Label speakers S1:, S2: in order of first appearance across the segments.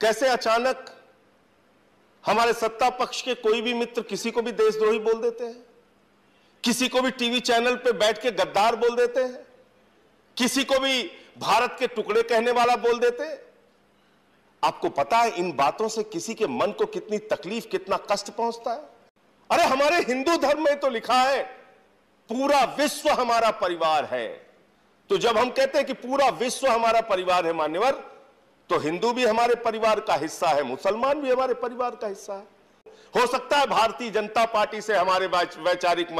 S1: कैसे अचानक हमारे सत्ता पक्ष के कोई भी मित्र किसी को भी देशद्रोही बोल देते हैं? किसी को भी टीवी चैनल पे बैठ के गद्दार बोल देते हैं? किसी को भी भारत के टुकड़े कहने वाला बोल देते हैं? आपको पता है इन बातों से किसी के मन को कितनी तकलीफ़, कितना कष्ट पहुँचता है? अरे हमारे हिंदू धर्म में तो लिखा है, पूरा विश्व हमारा परिवार है। तो जब हम कहते हैं कि पूरा विश्व हमारा परिवार है, मान्यवर तो हिंदू भी हमारे परिवार का हिस्सा है, मुसलमान भी हमारे परिवार का हिस्सा है। हो सकता है भारतीय जनता पार्टी से हमारे वैचारिक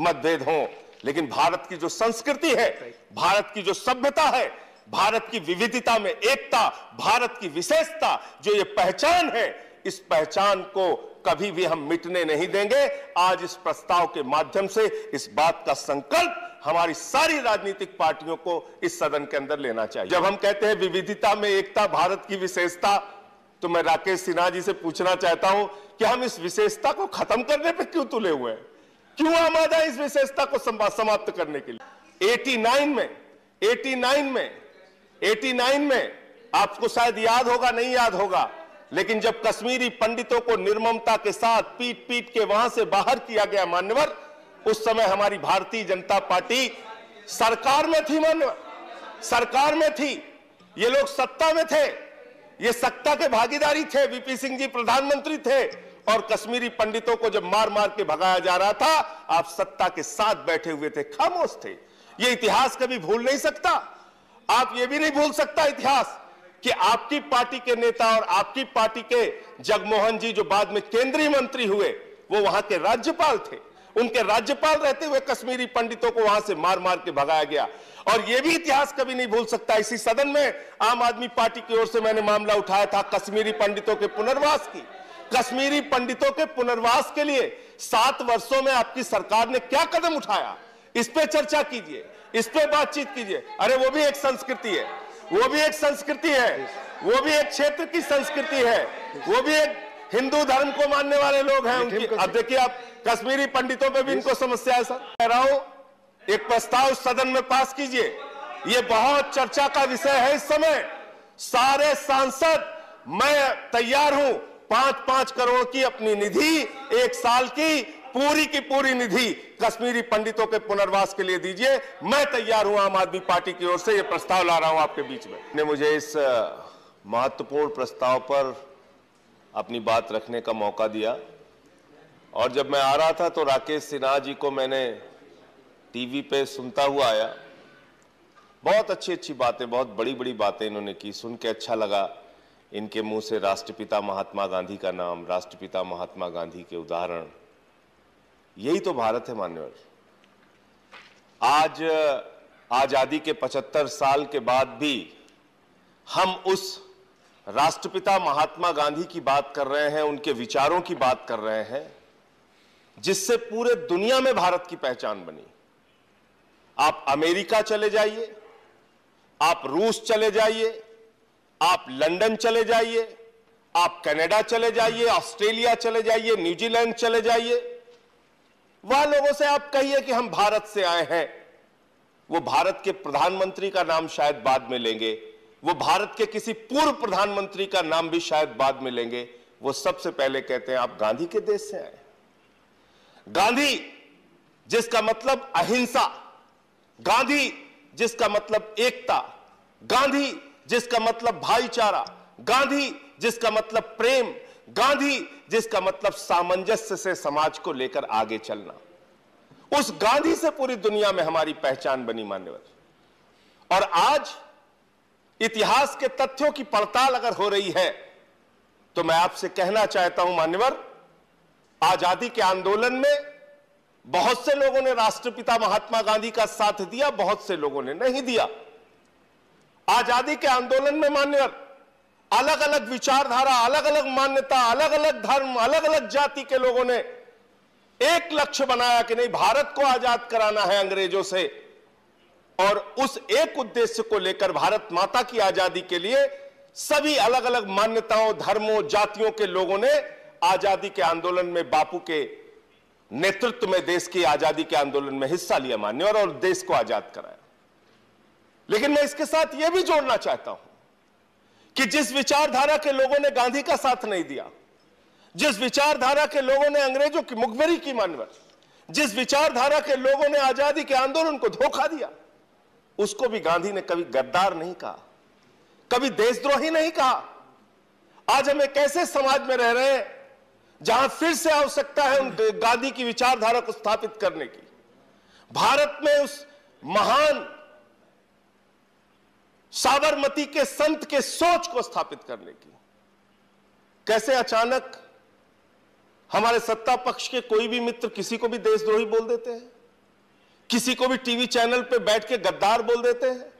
S1: मतभेद हो, लेकिन भारत की जो संस्कृति है, भारत की जो सभ्यता है, भारत की विविधता में एकता, भारत की विशेषता, जो ये पहचान है, इस पहचान को कभी भी हम मिटने नहीं देंगे। आज इस प्रस्ताव के माध्यम से इस बात का संकल्प हमारी सारी राजनीतिक पार्टियों को इस सदन के अंदर लेना चाहिए। जब हम कहते हैं विविधता में एकता, भारत की विशेषता तो मैं राकेश सिन्हा जी से पूछना चाहता हूँ कि हम इस विशेषता को खत्म करने पर क्यों तुले हुए हैं? क्यों हम आ जाए इस विशेषता को समाप्त करने के लिए? 89 में 89 में 89 में, आपको शायद याद होगा, नहीं याद होगा लेकिन जब कश्मीरी पंडितों को निर्ममता के साथ पीट पीट के वहाँ से बाहर किया गया मान्यवर, उस समय हमारी भारतीय जनता पार्टी सरकार में थी मान्यवर, सरकार में थी। ये लोग सत्ता में थे। ये सत्ता के भागीदारी थे। वीपी सिंह जी प्रधानमंत्री थे। और कश्मीरी पंडितों को जब मार मार के भगाया जा रहा था, आप सत्ता के साथ बैठे हुए थे, खामोश थे। ये इतिहास कभी भूल नहीं सकता। आप ये भी नहीं भूल सकता इतिहास। कि आपकी पार्टी के नेता और आपकी पार्टी के जगमोहन जी जो बाद में केंद्रीय मंत्री हुए, वो वहाँ के राज्यपाल थे। उनके राज्यपाल रहते हुए कश्मीरी पंडितों को वहाँ से मार मार के भगाया गया। और यह भी इतिहास कभी नहीं भूल सकता। इसी सदन में आम आदमी पार्टी की ओर से मैंने मामला उठाया था कश्मीरी पंडितों के पुनर्वास की। कश्मीरी पंडितों के पुनर्वास के लिए सात वर्षों में आपकी सरकार ने क्या कदम उठाया? इस पे चर्चा कीजिए, इस पे बातचीत कीजिए। अरे वो भी एक संस्कृति है। वो भी एक संस्कृति है। वो भी एक क्षेत्र की संस्कृति है। वो भी एक हिंदू धर्म को मानने वाले लोग हैं उनकी। अब देखिए आप कश्मीरी पंडितों पे भी इनको समस्या है सर। कह रहा हूँ एक प्रस्ताव सदन में पास कीजिए। ये बहुत चर्चा का विषय है इस समय। सारे सांसद मैं तैयार हूँ। पाँच पाँच करोड़ की अपनी निधि एक साल की पूरी की पूरी निधि कश्मीरी पंडितों के पुनर्वास के लिए दीजिए। मैं तैयार हूँ, आम आदमी पार्टी की ओर से यह प्रस्ताव ला रहा हूँ आपके बीच में। ने मुझे इस महत्वपूर्ण प्रस्ताव पर अपनी बात रखने का मौका दिया। और जब मैं आ रहा था तो राकेश सिन्हा जी को मैंने टीवी पे सुनता हुआ आया। बहुत अच्छी अच्छी बातें, बहुत बड़ी बड़ी बातें इन्होंने की, सुन के अच्छा लगा। इनके मुँह से राष्ट्रपिता महात्मा गांधी का नाम, राष्ट्रपिता महात्मा गांधी के उदाहरण। यही तो भारत है मान्यवर आज, आज़ादी के 75 साल के बाद भी हम उस राष्ट्रपिता महात्मा गांधी की बात कर रहे हैं, उनके विचारों की बात कर रहे हैं, जिससे पूरे दुनिया में भारत की पहचान बनी। आप अमेरिका चले जाइए, आप रूस चले जाइए, आप लंदन चले जाइए, आप कनाडा चले जाइए, ऑस्ट्रेलिया चले जाइए, न्यूजीलैंड चले जाइए वह लोगों से आप कहिए कि हम भारत से आए हैं। वो भारत के प्रधानमंत्री का नाम शायद बाद में लेंगे। वो भारत के किसी पूर्व प्रधानमंत्री का नाम भी शायद बाद में लेंगे। वो सबसे पहले कहते हैं, आप गांधी के देश से आए। गांधी, जिसका मतलब अहिंसा। गांधी, जिसका मतलब एकता। गांधी, जिसका मतलब भाईचारा। गांधी, जिसका मतलब प्रेम। गांधी, जिसका मतलब सामंजस्य से समाज को लेकर आगे चलना। उस गांधी से पूरी दुनिया में हमारी पहचान बनी मान्यवर। और आज, इतिहास के तथ्यों की पड़ताल अगर हो रही है तो मैं आपसे कहना चाहता हूँ, मान्यवर, आज़ादी के आंदोलन में बहुत से लोगों ने राष्ट्रपिता महात्मा गांधी का साथ दिया, बहुत से लोगों ने नहीं दिया। आज़ादी के आंदोलन में, मान्यवर अलग अलग विचारधारा अलग अलग मान्यता अलग अलग धर्म अलग अलग जाति के लोगों ने एक लक्ष्य बनाया कि नहीं, भारत को आज़ाद कराना है अंग्रेज़ों से। और उस एक उद्देश्य को लेकर भारत माता की आज़ादी के लिए सभी अलग अलग मान्यताओं, धर्मों, जातियों के लोगों ने आज़ादी के आंदोलन में बापू के नेतृत्व में, देश की आज़ादी के आंदोलन में हिस्सा लिया मान्य और देश को आज़ाद कराया। लेकिन मैं इसके साथ यह भी जोड़ना चाहता हूँ कि जिस विचारधारा के लोगों ने गांधी का साथ नहीं दिया, जिस विचारधारा के लोगों ने अंग्रेज़ों की मुखबरी की मानवर जिस विचारधारा के लोगों ने आज़ादी के आंदोलन को धोखा दिया, उसको भी गांधी ने कभी गद्दार नहीं कहा, कभी देशद्रोही नहीं कहा। आज हम एक ऐसे समाज में रह रहे हैं, जहाँ फिर से आवश्यकता है उन गांधी की विचारधारा को स्थापित करने की। भारत में उस महान साबरमती के संत के सोच को स्थापित करने की। कैसे अचानक हमारे सत्ता पक्ष के कोई भी मित्र किसी को भी देशद्रोही बोल देते हैं? किसी को भी टीवी चैनल पे बैठ के गद्दार बोल देते हैं?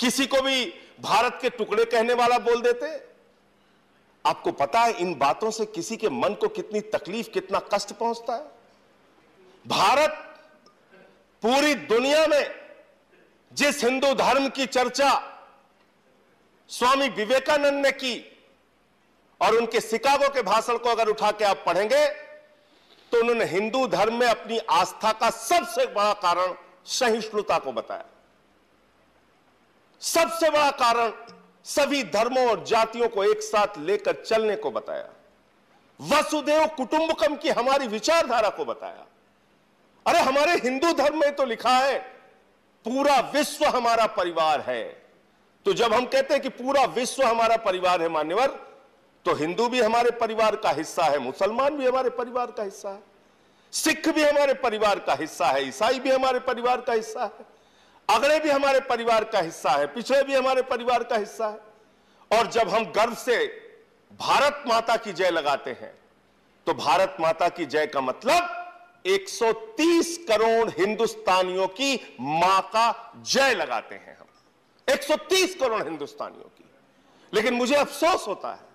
S1: किसी को भी भारत के टुकड़े कहने वाला बोल देते आपको पता है इन बातों से किसी के मन को कितनी तकलीफ़, कितना कष्ट पहुँचता है? भारत पूरी दुनिया में जिस हिंदू धर्म की चर्चा स्वामी विवेकानंद ने की और उनके शिकागो के भाषण को अगर उठा के आप पढ़ेंगे तो उन्होंने हिंदू धर्म में अपनी आस्था का सबसे बड़ा कारण सहिष्णुता को बताया। सबसे बड़ा कारण सभी धर्मों और जातियों को एक साथ लेकर चलने को बताया। वसुदेव कुटुंबकम की हमारी विचारधारा को बताया। अरे, हमारे हिंदू धर्म में तो लिखा है पूरा विश्व हमारा परिवार है। तो जब हम कहते हैं कि पूरा विश्व हमारा परिवार है, मान्यवर तो हिंदू भी हमारे परिवार का हिस्सा है, मुसलमान भी हमारे परिवार का हिस्सा है, सिख भी हमारे परिवार का हिस्सा है, ईसाई भी हमारे परिवार का हिस्सा है, अगले भी हमारे परिवार का हिस्सा है, पिछड़े भी हमारे परिवार का हिस्सा है। और जब हम गर्व से भारत माता की जय लगाते हैं तो भारत माता की जय का मतलब 130 करोड़ हिंदुस्तानियों की माँ का जय लगाते हैं हम। 130 करोड़ हिंदुस्तानियों की। लेकिन मुझे अफसोस होता है,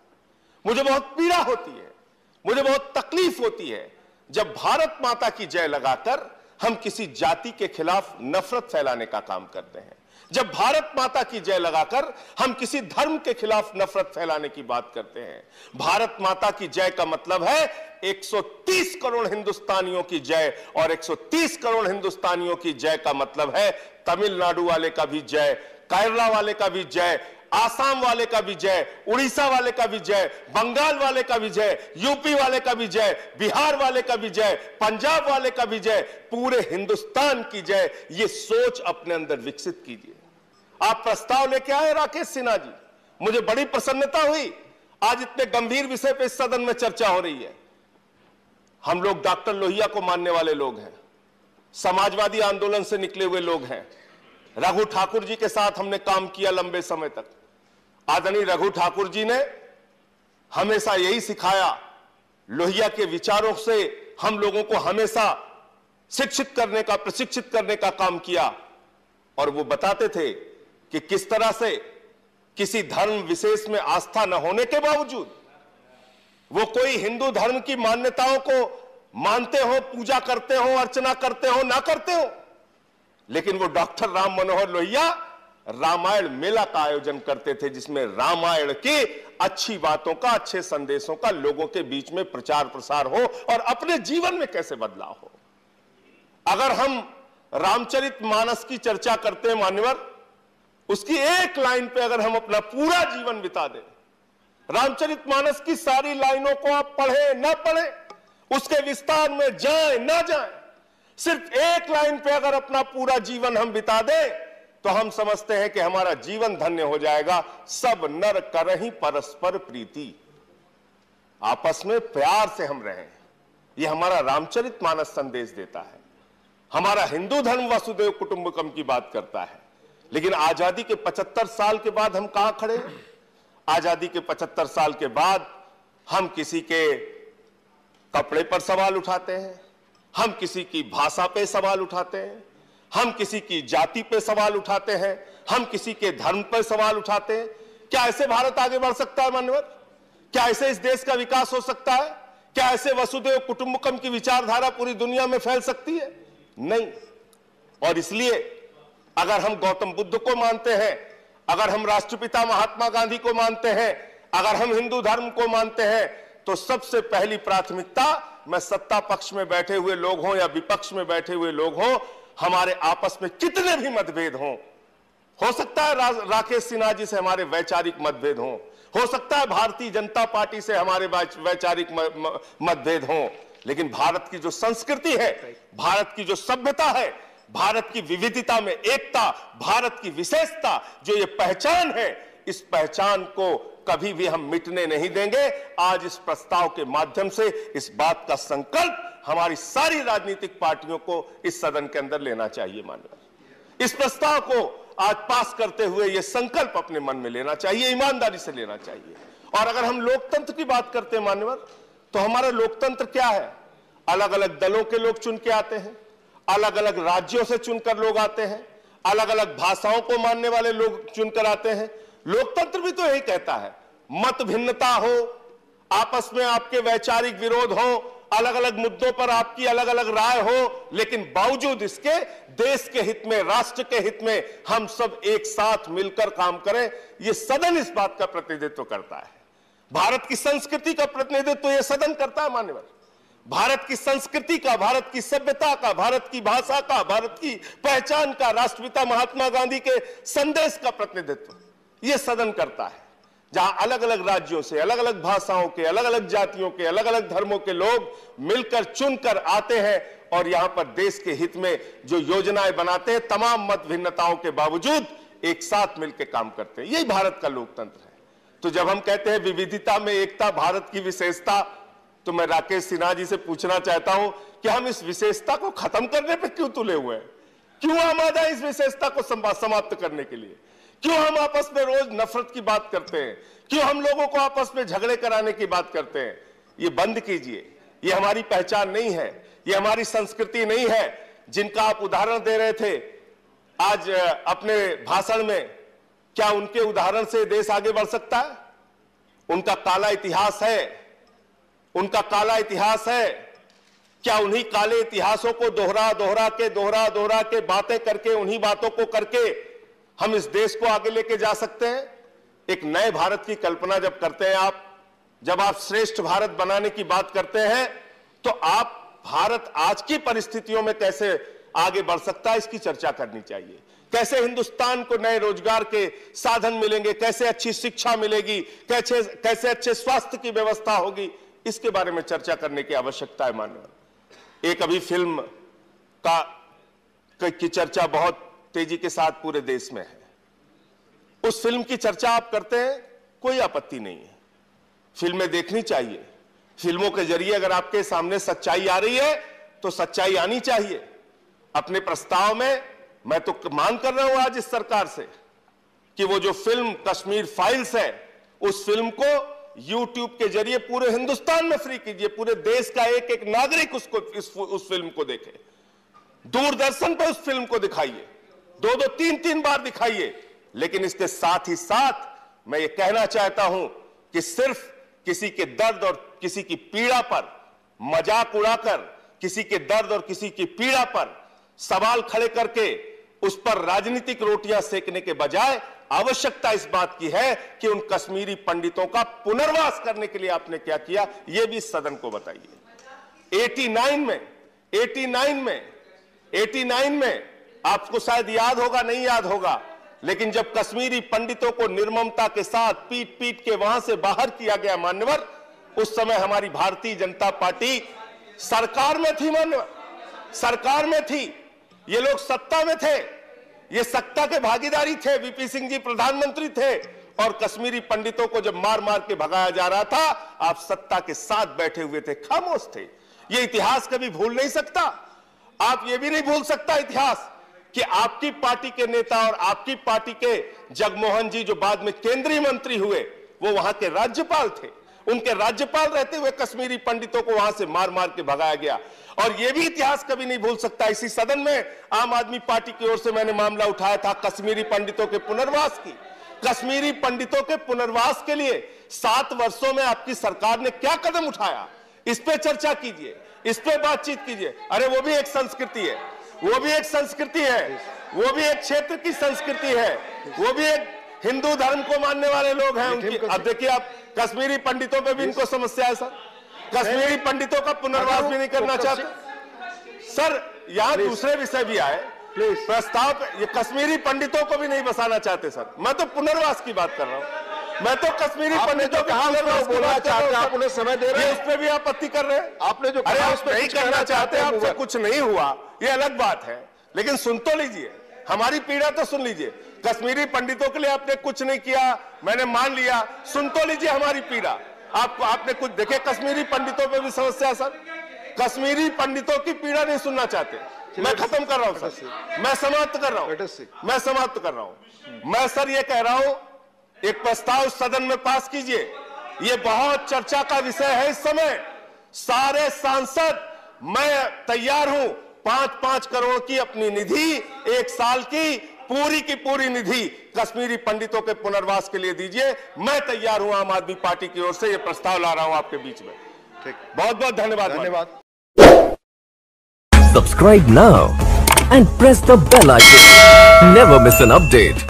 S1: मुझे बहुत पीड़ा होती है, मुझे बहुत तकलीफ़ होती है जब भारत माता की जय लगाकर हम किसी जाति के खिलाफ नफरत फैलाने का काम करते हैं। जब भारत माता की जय लगाकर हम किसी धर्म के खिलाफ नफरत फैलाने की बात करते हैं। भारत माता की जय का मतलब है 130 करोड़ हिंदुस्तानियों की जय और 130 करोड़ हिंदुस्तानियों की जय का मतलब है तमिलनाडु वाले का भी जय, केरला वाले का भी जय आसाम वाले का विजय, उड़ीसा वाले का विजय, बंगाल वाले का विजय, यूपी वाले का विजय, बिहार वाले का विजय, पंजाब वाले का विजय, पूरे हिंदुस्तान की जय, ये सोच अपने अंदर विकसित कीजिए। आप प्रस्ताव लेके आए राकेश सिन्हा जी। मुझे बड़ी प्रसन्नता हुई। आज इतने गंभीर विषय पर सदन में चर्चा हो रही है। हम लोग डॉक्टर लोहिया को मानने वाले लोग हैं। समाजवादी आंदोलन से निकले हुए लोग हैं। रघु ठाकुर जी के साथ हमने काम किया लंबे समय तक। आदरणीय रघु ठाकुर जी ने हमेशा यही सिखाया, लोहिया के विचारों से हम लोगों को हमेशा शिक्षित करने का, प्रशिक्षित करने का काम किया। और वो बताते थे कि किस तरह से किसी धर्म विशेष में आस्था न होने के बावजूद वो कोई हिंदू धर्म की मान्यताओं को मानते हो, पूजा करते हो, अर्चना करते हो, ना करते हो। लेकिन वो डॉक्टर राम मनोहर लोहिया रामायण मेला का आयोजन करते थे, जिसमें रामायण की अच्छी बातों का, अच्छे संदेशों का, लोगों के बीच में प्रचार प्रसार हो और अपने जीवन में कैसे बदलाव हो। अगर हम रामचरित मानस की चर्चा करते हैं, मान्यवर, उसकी एक लाइन पे अगर हम अपना पूरा जीवन बिता दें, रामचरित मानस की सारी लाइनों को आप पढ़े, ना पढ़े, उसके विस्तार में जाए, ना जाए, सिर्फ़ एक लाइन पे अगर अपना पूरा जीवन हम बिता दें तो हम समझते हैं कि हमारा जीवन धन्य हो जाएगा, सब नर कर ही परस्पर प्रीति। आपस में प्यार से हम रहें। यह हमारा रामचरित मानस संदेश देता है। हमारा हिंदू धर्म वसुदेव कुटुंबकम की बात करता है। लेकिन आज़ादी के 75 साल के बाद हम कहाँ खड़े? आज़ादी के 75 साल के बाद हम किसी के कपड़े पर सवाल उठाते हैं। हम किसी की भाषा पे सवाल उठाते हैं। हम किसी की जाति पे सवाल उठाते हैं, हम किसी के धर्म पर सवाल उठाते हैं। क्या ऐसे भारत आगे बढ़ सकता है मान्यवर? क्या ऐसे इस देश का विकास हो सकता है? क्या ऐसे वसुदेव कुटुंबकम की विचारधारा पूरी दुनिया में फैल सकती है? नहीं। और इसलिए अगर हम गौतम बुद्ध को मानते हैं, अगर हम राष्ट्रपिता महात्मा गांधी को मानते हैं, अगर हम हिंदू धर्म को मानते हैं तो सबसे पहली प्राथमिकता, मैं सत्ता पक्ष में बैठे हुए लोग हों या विपक्ष में बैठे हुए लोग हों हमारे आपस में कितने भी मतभेद हों हो सकता है रा, राकेश सिन्हा जी से हमारे वैचारिक मतभेद हों हो सकता है भारतीय जनता पार्टी से हमारे वैचारिक मतभेद हों लेकिन भारत की जो संस्कृति है भारत की जो सभ्यता है भारत की विविधता में एकता भारत की विशेषता जो ये पहचान है इस पहचान को कभी भी हम मिटने नहीं देंगे। आज इस प्रस्ताव के माध्यम से इस बात का संकल्प हमारी सारी राजनीतिक पार्टियों को इस सदन के अंदर लेना चाहिए मानव इस प्रस्ताव को आज पास करते हुए यह संकल्प अपने मन में लेना चाहिए, ईमानदारी से लेना चाहिए। और अगर हम लोकतंत्र की बात करते हैं मान्यवर तो हमारा लोकतंत्र क्या है? अलग अलग दलों के लोग चुन के आते हैं अलग अलग राज्यों से चुनकर लोग आते हैं अलग अलग भाषाओं को मानने वाले लोग चुनकर आते हैं। लोकतंत्र भी तो यही कहता है, मत भिन्नता हो, आपस में आपके वैचारिक विरोध हो अलग अलग मुद्दों पर आपकी अलग अलग राय हो, लेकिन बावजूद इसके, देश के हित में, राष्ट्र के हित में हम सब एक साथ मिलकर काम करें यह सदन इस बात का प्रतिनिधित्व करता है। भारत की संस्कृति का प्रतिनिधित्व यह सदन करता है, मान्यवर। भारत की संस्कृति का, भारत की सभ्यता का, भारत की भाषा का, भारत की पहचान का, राष्ट्रपिता महात्मा गांधी के संदेश का प्रतिनिधित्व यह सदन करता है। जहाँ अलग अलग राज्यों से अलग अलग भाषाओं के अलग अलग जातियों के अलग अलग धर्मों के लोग मिलकर, चुनकर आते हैं और यहाँ पर देश के हित में जो योजनाएँ बनाते हैं, तमाम मत भिन्नताओं के बावजूद एक साथ मिलकर काम करते हैं। यही भारत का लोकतंत्र है। तो जब हम कहते हैं विविधता में एकता, भारत की विशेषता तो मैं राकेश सिन्हा जी से पूछना चाहता हूँ कि हम इस विशेषता को खत्म करने पर क्यों तुले हुए हैं? क्यों आमादा इस विशेषता को समाप्त करने के लिए? क्यों हम आपस में रोज नफरत की बात करते हैं? क्यों हम लोगों को आपस में झगड़े कराने की बात करते हैं? ये बंद कीजिए। ये हमारी पहचान नहीं है। ये हमारी संस्कृति नहीं है। जिनका आप उदाहरण दे रहे थे, आज अपने भाषण में, क्या उनके उदाहरण से देश आगे बढ़ सकता है? उनका काला इतिहास है। उनका काला इतिहास है। क्या उन्हीं काले इतिहासों को दोहरा दोहरा के दोहरा दोहरा के बातें करके, उन्हीं बातों को करके हम इस देश को आगे लेके जा सकते हैं। एक नए भारत की कल्पना जब करते हैं आप, जब आप श्रेष्ठ भारत बनाने की बात करते हैं तो आप भारत आज की परिस्थितियों में कैसे आगे बढ़ सकता है, इसकी चर्चा करनी चाहिए। कैसे हिंदुस्तान को नए रोज़गार के साधन मिलेंगे, कैसे अच्छी शिक्षा मिलेगी, कैसे कैसे अच्छे स्वास्थ्य की व्यवस्था होगी, इसके बारे में चर्चा करने की आवश्यकता है मानव। एक अभी फ़िल्म का, की चर्चा बहुत तेज़ी के साथ पूरे देश में है। उस फ़िल्म की चर्चा आप करते हैं कोई आपत्ति नहीं है। फ़िल्में देखनी चाहिए। फ़िल्मों के ज़रिए अगर आपके सामने सच्चाई आ रही है तो सच्चाई आनी चाहिए। अपने प्रस्ताव में मैं तो मांग कर रहा हूँ आज इस सरकार से कि वो जो फ़िल्म कश्मीर फाइल्स है उस फ़िल्म को यूट्यूब के ज़रिए पूरे हिंदुस्तान में फ्री कीजिए। पूरे देश का एक एक नागरिक उसको इस, उस फ़िल्म को देखे। दूरदर्शन पर उस फ़िल्म को दिखाइए। दो दो तीन तीन बार दिखाइए। लेकिन इसके साथ ही साथ मैं ये कहना चाहता हूँ कि सिर्फ़ किसी के दर्द और किसी की पीड़ा पर मज़ाक उड़ाकर, किसी के दर्द और किसी की पीड़ा पर सवाल खड़े करके उस पर राजनीतिक रोटियाँ सेकने के बजाय आवश्यकता इस बात की है कि उन कश्मीरी पंडितों का पुनर्वास करने के लिए आपने क्या किया यह भी सदन को बताइए। 89 में 89 में 89 में आपको शायद याद होगा, नहीं याद होगा, लेकिन जब कश्मीरी पंडितों को निर्ममता के साथ पीट पीट के वहाँ से बाहर किया गया मान्यवर, उस समय हमारी भारतीय जनता पार्टी सरकार में थी मान्यवर, सरकार में थी। ये लोग सत्ता में थे, ये सत्ता के भागीदारी थे वीपी सिंह जी प्रधानमंत्री थे, और कश्मीरी पंडितों को जब मार मार के भगाया जा रहा था, आप सत्ता के साथ बैठे हुए थे, खामोश थे। ये इतिहास कभी भूल नहीं सकता। आप ये भी नहीं भूल सकता इतिहास। कि आपकी पार्टी के नेता और आपकी पार्टी के जगमोहन जी जो बाद में केंद्रीय मंत्री हुए, वो वहाँ के राज्यपाल थे। उनके राज्यपाल रहते हुए कश्मीरी पंडितों को वहाँ से मार मार के भगाया गया। और यह भी इतिहास कभी नहीं भूल सकता। इसी सदन में आम आदमी पार्टी की ओर से मैंने मामला उठाया था कश्मीरी पंडितों के पुनर्वास की। कश्मीरी पंडितों के पुनर्वास के लिए सात वर्षों में आपकी सरकार ने क्या कदम उठाया? इस पे चर्चा कीजिए, इस पे बातचीत कीजिए। अरे वो भी एक संस्कृति है। वो भी एक संस्कृति है। वो भी एक क्षेत्र की संस्कृति है। वो भी एक हिंदू धर्म को मानने वाले लोग हैं उनकी। अब देखिए आप कश्मीरी पंडितों पे भी इनको समस्या है सर। कश्मीरी पंडितों का पुनर्वास भी नहीं करना चाहते। सर यहाँ दूसरे विषय भी आए। प्रस्ताव ये कश्मीरी पंडितों को भी नहीं बसाना चाहते सर। मैं तो पुनर्वास की बात कर रहा हूँ। मैं तो कश्मीरी पंडितों
S2: जो
S1: के पुनर्वास की
S2: बोलना चाहते
S1: हैं,
S2: आप उन्हें समय दे रहे हैं।
S1: उस पर भी आपत्ति कर रहे हैं।
S2: आपने जो
S1: अरे आप नहीं करना
S2: कहना
S1: चाहते
S2: हैं,
S1: आपसे कुछ नहीं हुआ ये अलग बात है। लेकिन सुन तो लीजिए हमारी पीड़ा तो सुन लीजिए। कश्मीरी पंडितों के लिए आपने कुछ नहीं किया मैंने मान लिया। सुन तो लीजिए हमारी पीड़ा। आपको आपने कुछ देखे कश्मीरी पंडितों पे भी समस्या सर। कश्मीरी पंडितों की पीड़ा नहीं सुनना चाहते। मैं खत्म कर रहा हूँ सर। मैं समाप्त कर रहा. हूँ। मैं समाप्त कर रहा हूँ। मैं सर ये कह रहा हूँ एक प्रस्ताव सदन में पास कीजिए। ये बहुत चर्चा का विषय है इस समय। सारे सांसद मैं तैयार हूँ। पाँच पाँच करोड़ की अपनी निधि एक साल की पूरी की पूरी निधि कश्मीरी पंडितों के पुनर्वास के लिए दीजिए। मैं तैयार हूँ आम आदमी पार्टी की ओर से ये प्रस्ताव ला रहा हूँ आपके बीच में।
S2: ठीक।
S1: बहुत बहुत धन्यवाद
S2: धन्यवाद।
S3: Subscribe now and press the bell icon. Never miss an update.